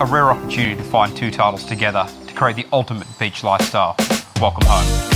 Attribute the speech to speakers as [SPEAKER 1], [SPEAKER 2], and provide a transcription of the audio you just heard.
[SPEAKER 1] a rare opportunity to find two titles together to create the ultimate beach lifestyle. Welcome home.